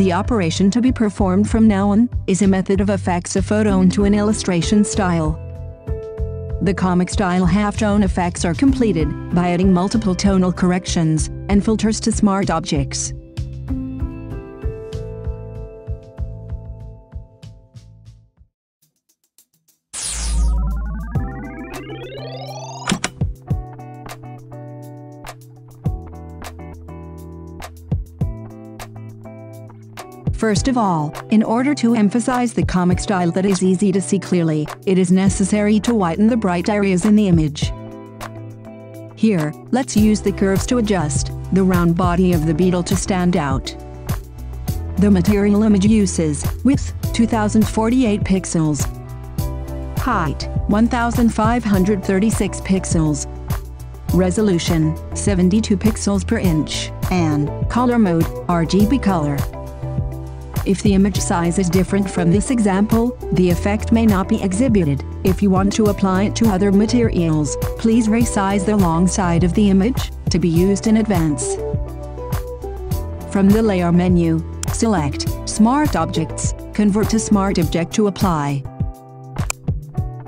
The operation to be performed from now on is a method of effects a photo into an illustration style. The comic style halftone effects are completed by adding multiple tonal corrections and filters to smart objects. First of all, in order to emphasize the comic style that is easy to see clearly, it is necessary to whiten the bright areas in the image. Here, let's use the curves to adjust the round body of the beetle to stand out. The material image uses width 2048 pixels, height 1536 pixels, resolution 72 pixels per inch, and color mode RGB color. If the image size is different from this example, the effect may not be exhibited. If you want to apply it to other materials, please resize the long side of the image, to be used in advance. From the Layer menu, select Smart Objects, Convert to Smart Object to apply.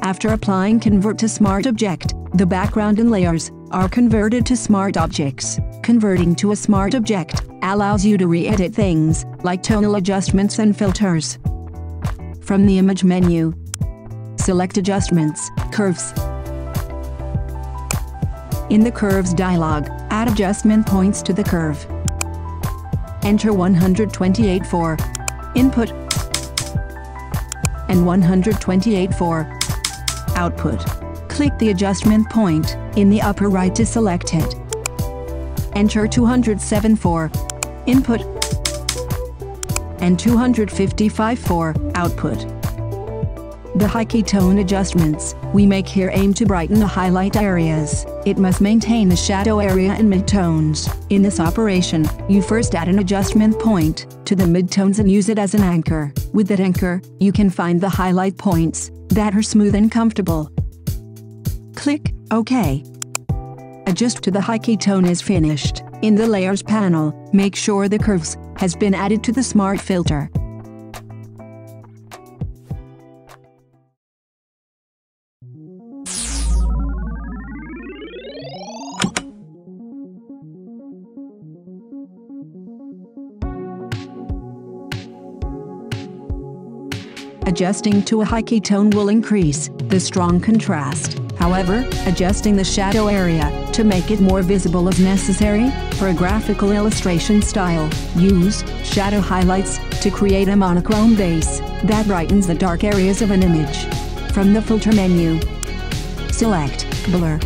After applying Convert to Smart Object, the background and layers are converted to smart objects. Converting to a smart object allows you to re-edit things, like tonal adjustments and filters. From the Image menu, select Adjustments, Curves. In the Curves dialog, add adjustment points to the curve. Enter 128 for input and 128 for output. Click the adjustment point in the upper right to select it. Enter 207 for input and 255 for output. The high key tone adjustments we make here aim to brighten the highlight areas. It must maintain the shadow area and midtones. In this operation, you first add an adjustment point to the midtones and use it as an anchor. With that anchor, you can find the highlight points that are smooth and comfortable. Click OK. Adjust to the high key tone is finished. In the Layers panel, make sure the curves has been added to the Smart filter. Adjusting to a high key tone will increase the strong contrast. However, adjusting the shadow area to make it more visible is necessary. For a graphical illustration style, use shadow highlights to create a monochrome base that brightens the dark areas of an image. From the Filter menu, select Blur,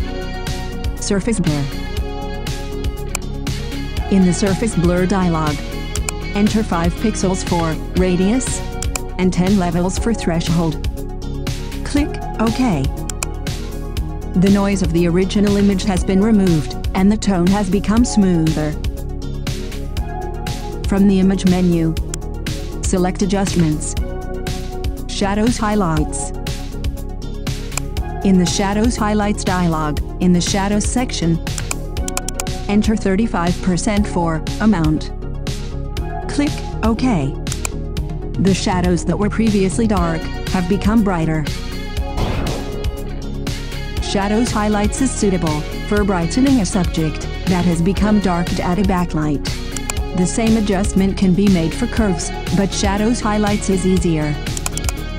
Surface Blur. In the Surface Blur dialog, enter 5 pixels for radius and 10 levels for threshold. Click OK. The noise of the original image has been removed, and the tone has become smoother. From the Image menu, select Adjustments, Shadows Highlights. In the Shadows Highlights dialog, in the Shadows section, enter 35% for Amount. Click OK. The shadows that were previously dark have become brighter. Shadows highlights is suitable for brightening a subject that has become dark at a backlight. The same adjustment can be made for curves, but shadows highlights is easier.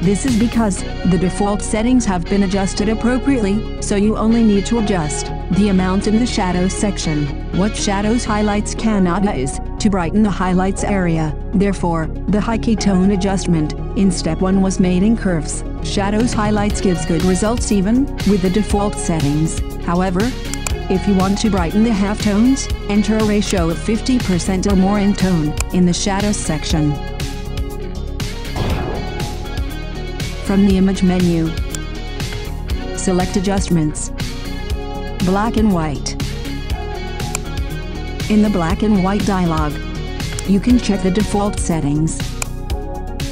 This is because the default settings have been adjusted appropriately, so you only need to adjust the amount in the shadows section. What shadows highlights cannot is to brighten the highlights area. Therefore, the high key tone adjustment in step 1 was made in curves. Shadows highlights gives good results even with the default settings. However, if you want to brighten the halftones, enter a ratio of 50% or more in tone in the shadows section. From the image menu, select adjustments, black and white. In the black and white dialog, you can check the default settings.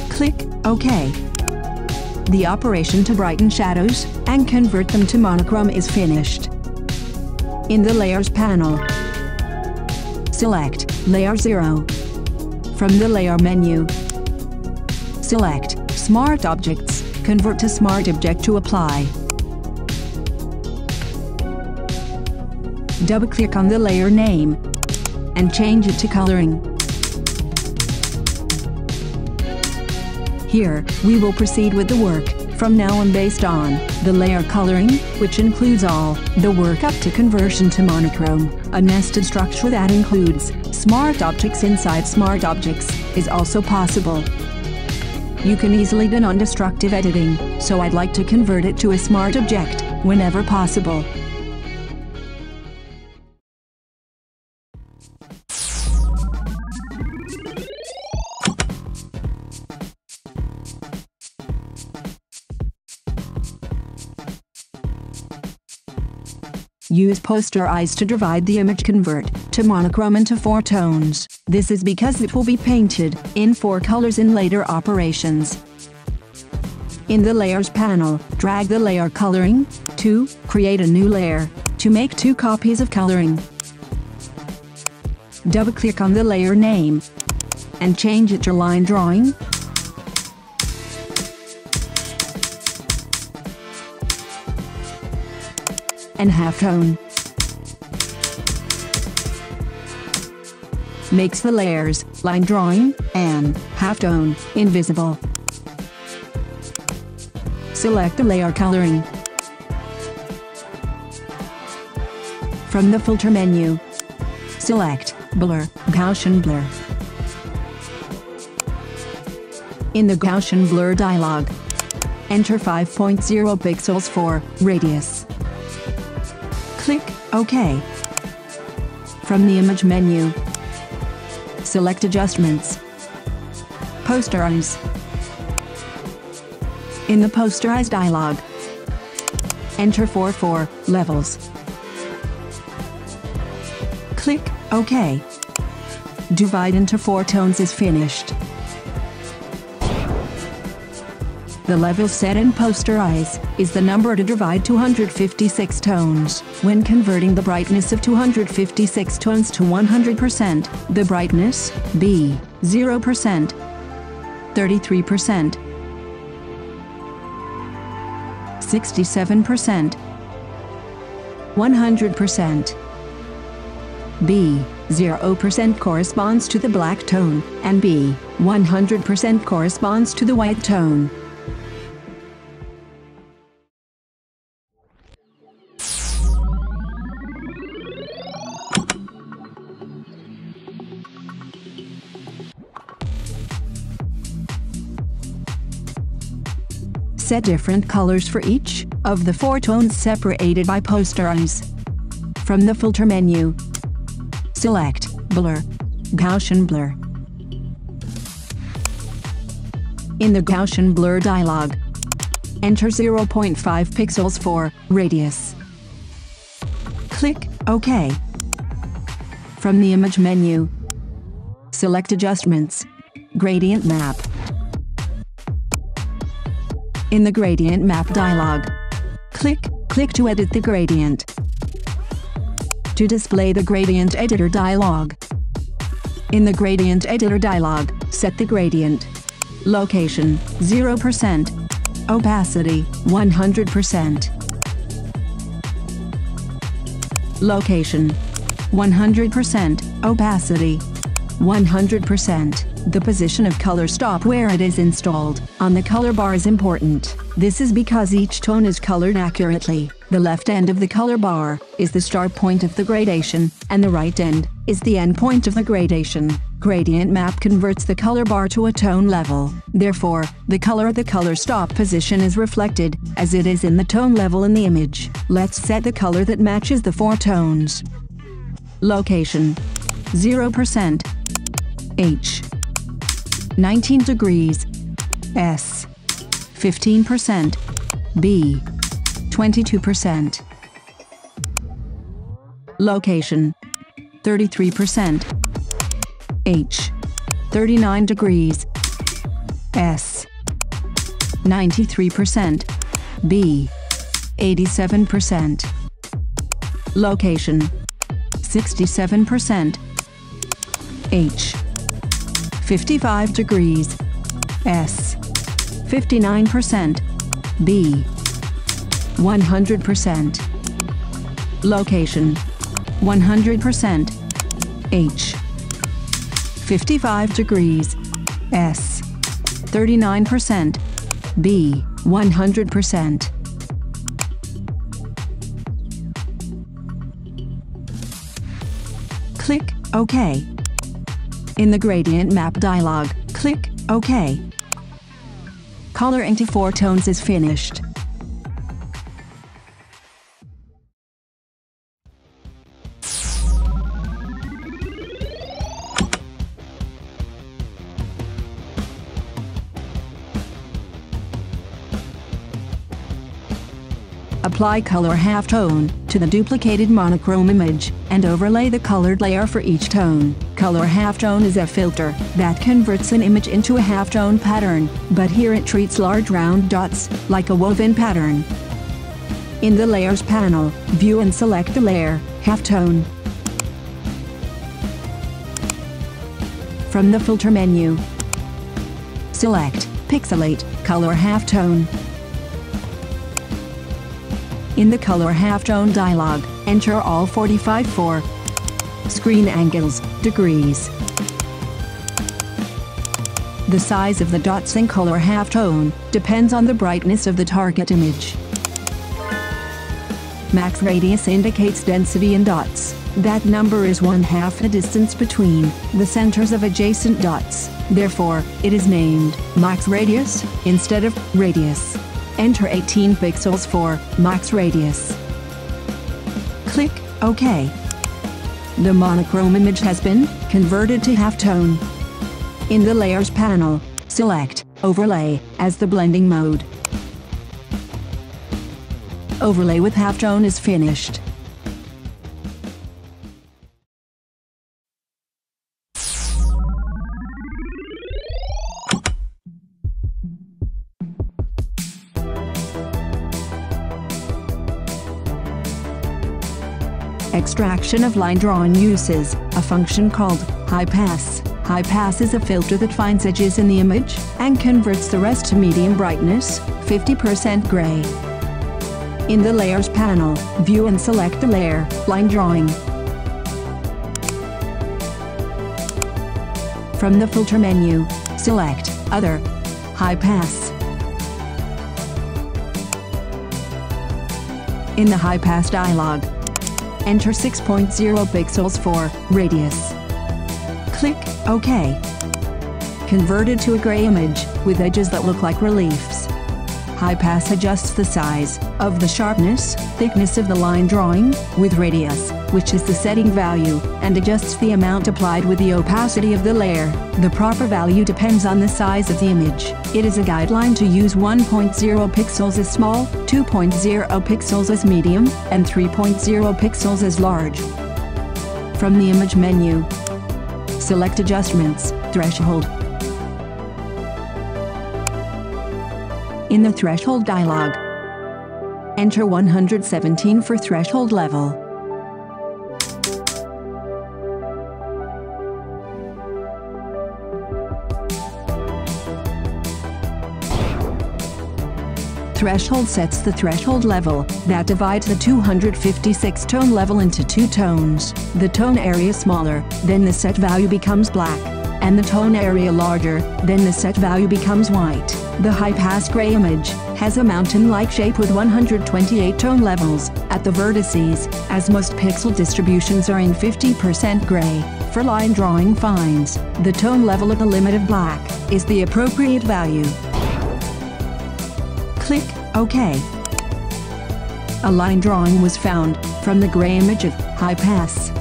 Click OK. The operation to brighten shadows and convert them to monochrome is finished. In the Layers panel, select Layer 0. From the Layer menu, select Smart Objects, convert to Smart Object to apply. Double-click on the layer name and change it to coloring. Here, we will proceed with the work from now on based on the layer coloring, which includes all the work up to conversion to monochrome. A nested structure that includes smart objects inside smart objects is also possible. You can easily do non-destructive editing, so I'd like to convert it to a smart object whenever possible. Use Posterize to divide the image convert to monochrome into four tones. This is because it will be painted in four colors in later operations. In the Layers panel, drag the layer coloring to create a new layer to make two copies of coloring. Double-click on the layer name and change it to line drawing and halftone. Makes the layers, line drawing, and halftone invisible. Select the layer coloring. From the filter menu, select Blur, Gaussian Blur. In the Gaussian Blur dialog, enter 5.0 pixels for radius. OK. From the image menu, select Adjustments. Posterize. In the Posterize dialog, enter 44 levels. Click OK. Divide into four tones is finished. The level set in Posterize is the number to divide 256 tones. When converting the brightness of 256 tones to 100%, the brightness, B, 0%, 33%, 67%, 100%, B, 0% corresponds to the black tone, and B, 100% corresponds to the white tone. Set different colors for each of the four tones separated by posterize. From the filter menu, select Blur, Gaussian Blur. In the Gaussian Blur dialog, enter 0.5 pixels for radius. Click OK. From the image menu, select Adjustments, Gradient Map. In the Gradient Map dialog, click Click to edit the gradient. To display the Gradient Editor dialog, in the Gradient Editor dialog, set the gradient. Location, 0%. Opacity, 100%. Location, 100%. Opacity, 100%. The position of color stop where it is installed on the color bar is important. This is because each tone is colored accurately. The left end of the color bar is the start point of the gradation, and the right end is the end point of the gradation. Gradient map converts the color bar to a tone level. Therefore, the color of the color stop position is reflected, as it is in the tone level in the image. Let's set the color that matches the four tones. Location 0% H 19 degrees. S. 15%. B. 22%. Location. 33%. H. 39 degrees. S. 93%. B. 87%. Location. 67%. H. 55 degrees. S. 59%. B. 100%. Location. 100%. H. 55 degrees. S. 39%. B. 100%. Click OK. In the gradient map dialog, click OK. Color into four tones is finished. Apply color halftone to the duplicated monochrome image, and overlay the colored layer for each tone. Color halftone is a filter that converts an image into a halftone pattern, but here it treats large round dots, like a woven pattern. In the Layers panel, view and select the layer, halftone. From the Filter menu, select Pixelate, Color Halftone. In the Color Halftone dialog, enter all 45 for Screen angles, degrees. The size of the dots in color halftone depends on the brightness of the target image. Max radius indicates density in dots. That number is one half the distance between the centers of adjacent dots. Therefore, it is named max radius instead of radius. Enter 18 pixels for max radius. Click OK. The monochrome image has been converted to halftone. In the Layers panel, select Overlay as the blending mode. Overlay with halftone is finished. Extraction of line drawn uses a function called high pass. High pass is a filter that finds edges in the image and converts the rest to medium brightness, 50% gray. In the Layers panel, view and select the layer, line drawing. From the filter menu, select Other, High Pass. In the High Pass dialog, enter 6.0 pixels for radius. Click OK. Converted to a gray image with edges that look like reliefs. High Pass adjusts the size of the sharpness, thickness of the line drawing with radius, which is the setting value, and adjusts the amount applied with the opacity of the layer. The proper value depends on the size of the image. It is a guideline to use 1.0 pixels as small, 2.0 pixels as medium, and 3.0 pixels as large. From the image menu, select Adjustments, Threshold, In the Threshold dialog, enter 117 for threshold level. Threshold sets the threshold level that divides the 256 tone level into two tones. The tone area smaller, then the set value becomes black, and the tone area larger, then the set value becomes white. The high-pass gray image has a mountain-like shape with 128 tone levels at the vertices, as most pixel distributions are in 50% gray. For line drawing fines, the tone level of the limit of black is the appropriate value. Click OK. A line drawing was found from the gray image of High Pass.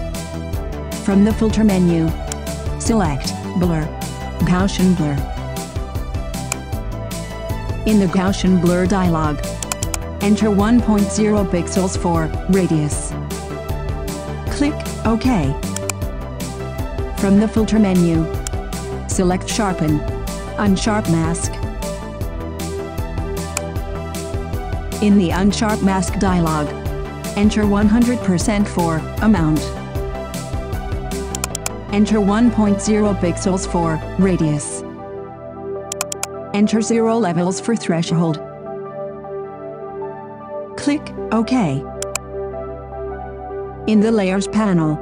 From the filter menu, select Blur, Gaussian Blur. In the Gaussian Blur dialog, enter 1.0 pixels for radius. Click OK. From the filter menu, select Sharpen, Unsharp Mask. In the Unsharp Mask dialog, enter 100% for Amount. Enter 1.0 pixels for radius. Enter 0 levels for threshold. Click OK. In the Layers panel,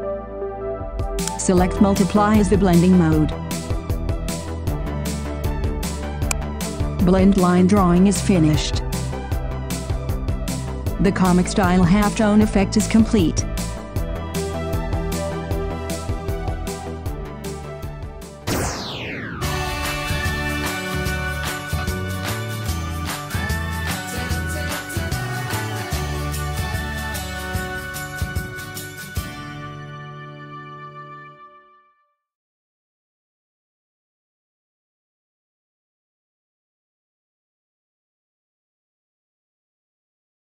select Multiply as the blending mode. Blend line drawing is finished. The comic style halftone effect is complete.